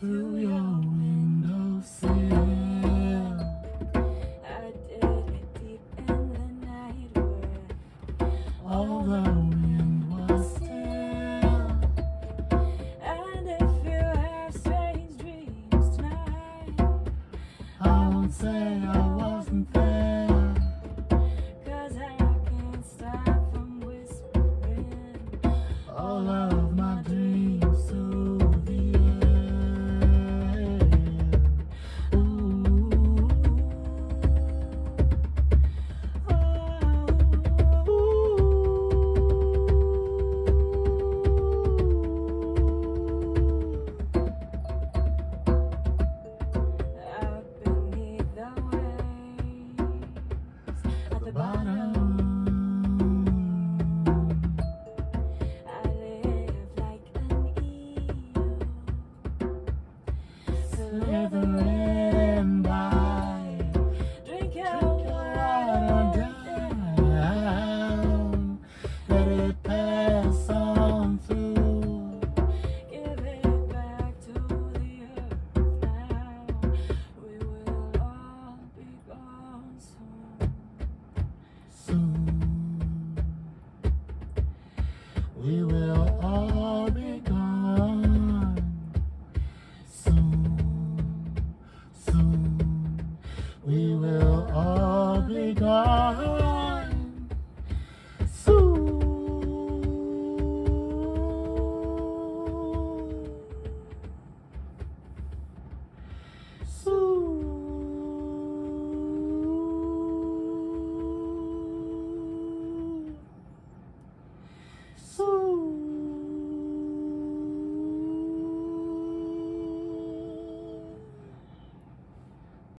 through your windowsill. I did it deep in the night where All the wind was still. And if you have strange dreams tonight, I won't say we will all be gone soon, soon. We will all be gone soon. Ooh.